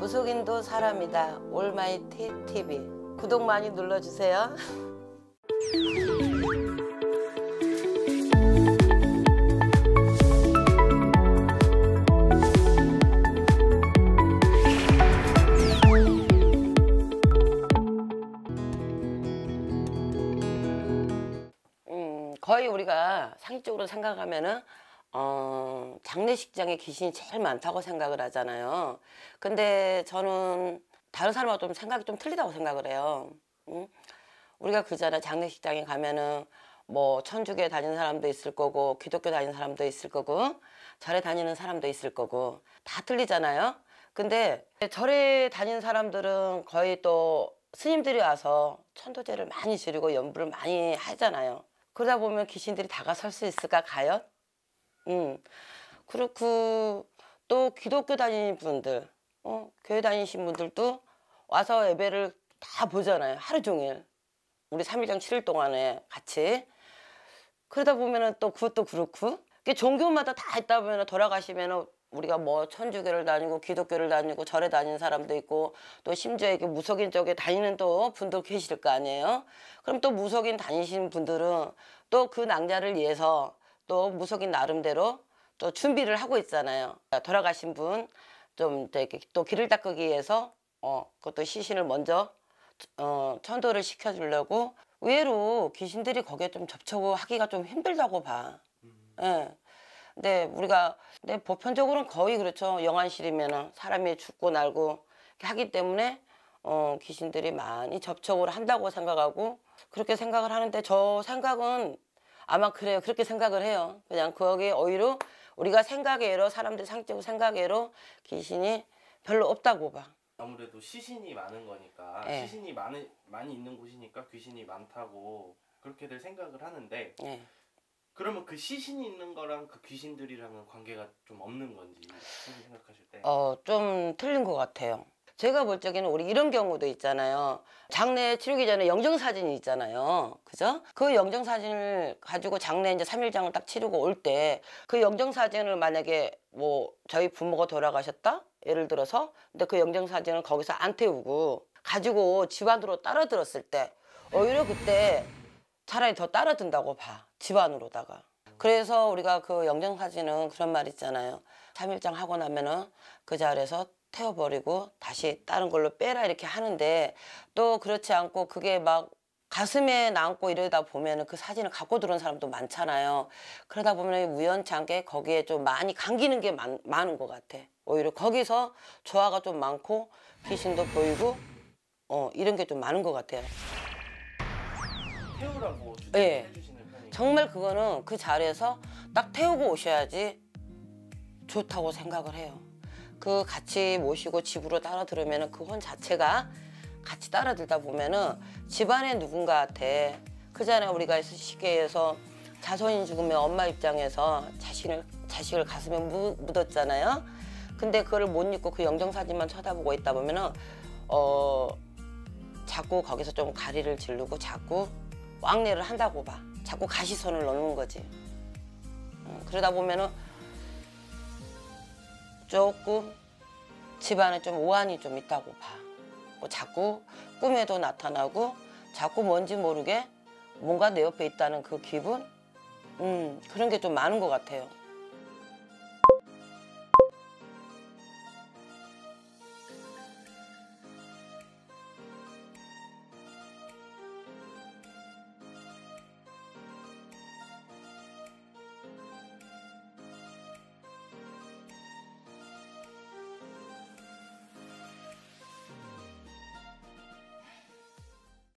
무속인도 사람이다. 올마이티 TV. 구독 많이 눌러주세요. 음, 거의 우리가 상식적으로 생각하면은 어, 장례식장에 귀신이 제일 많다고 생각을 하잖아요. 근데 저는 다른 사람하고 좀 생각이 좀 틀리다고 생각을 해요. 응? 우리가 그잖아 장례식장에 가면은 뭐 천주교에 다니는 사람도 있을 거고 기독교 다니는 사람도 있을 거고 절에 다니는 사람도 있을 거고 다 틀리잖아요. 근데 절에 다니는 사람들은 거의 또 스님들이 와서 천도제를 많이 지르고 연부를 많이 하잖아요. 그러다 보면 귀신들이 다가설 수 있을까 과연? 음 그렇고 또 기독교 다니는 분들, 어, 교회 다니신 분들도 와서 예배를 다 보잖아요. 하루 종일. 우리 3일장 7일 동안에 같이. 그러다 보면은 또 그것도 그렇고. 이게 종교마다 다 있다 보면 돌아가시면은 우리가 뭐 천주교를 다니고 기독교를 다니고 절에 다니는 사람도 있고 또 심지어 이게 무속인 쪽에 다니는 또 분도 계실 거 아니에요. 그럼 또 무속인 다니시는 분들은 또 그 낭자를 위해서 또 무속인 나름대로 또 준비를 하고 있잖아요. 돌아가신 분좀 이렇게 또 길을 닦기 위해서 어 그것도 시신을 먼저 어 천도를 시켜주려고 의외로 귀신들이 거기에 좀 접촉하기가 좀 힘들다고 봐. 예. 근데 우리가 근데 보편적으로는 거의 그렇죠. 영안실이면은 사람이 죽고 날고 하기 때문에 어 귀신들이 많이 접촉을 한다고 생각하고 그렇게 생각을 하는데 저 생각은 아마 그래요. 그렇게 생각을 해요. 그냥 거기에 오히려 우리가 생각외로 사람들 상적으로 생각외로 귀신이 별로 없다고 봐. 아무래도 시신이 많은 거니까 예. 시신이 많이 많이 있는 곳이니까 귀신이 많다고 그렇게들 생각을 하는데 예. 그러면 그 시신이 있는 거랑 그 귀신들이랑은 관계가 좀 없는 건지 생각하실 때 어, 좀 틀린 것 같아요. 제가 볼 적에는 우리 이런 경우도 있잖아요. 장례 치르기 전에 영정사진이 있잖아요. 그죠? 그 영정사진을 가지고 장례 이제 3일장을 딱 치르고 올 때 그 영정사진을 만약에 뭐 저희 부모가 돌아가셨다? 예를 들어서 근데 그 영정사진을 거기서 안 태우고 가지고 집안으로 따라 들었을 때 오히려 그때 차라리 더 따라 든다고 봐. 집안으로다가. 그래서 우리가 그 영정사진은 그런 말 있잖아요. 3일장 하고 나면은 그 자리에서 태워버리고 다시 다른 걸로 빼라 이렇게 하는데 또 그렇지 않고 그게 막 가슴에 남고 이러다 보면 은 그 사진을 갖고 들어온 사람도 많잖아요. 그러다 보면 우연치 않게 거기에 좀 많이 감기는 게 많, 많은 것 같아. 오히려 거기서 조화가 좀 많고 귀신도 보이고 어 이런 게 좀 많은 것 같아요. 태우라고 편이 정말 그거는 그 자리에서 딱 태우고 오셔야지 좋다고 생각을 해요. 그 같이 모시고 집으로 따라 들으면은 그혼 자체가 같이 따라 들다 보면은 집안에 누군가한테 그 전에 우리가 쉽게 해서 자손이 죽으면 엄마 입장에서 자신을 자식을 가슴에 무- 묻었잖아요. 근데 그걸 못 잊고 그 영정 사진만 쳐다보고 있다 보면은 어 자꾸 거기서 좀 가리를 지르고 자꾸 왕래를 한다고 봐. 자꾸 가시선을 넣는 거지. 어, 그러다 보면은 조금 집안에 좀 오한이 좀 있다고 봐. 뭐 자꾸 꿈에도 나타나고 자꾸 뭔지 모르게 뭔가 내 옆에 있다는 그 기분? 음, 그런 게 좀 많은 것 같아요.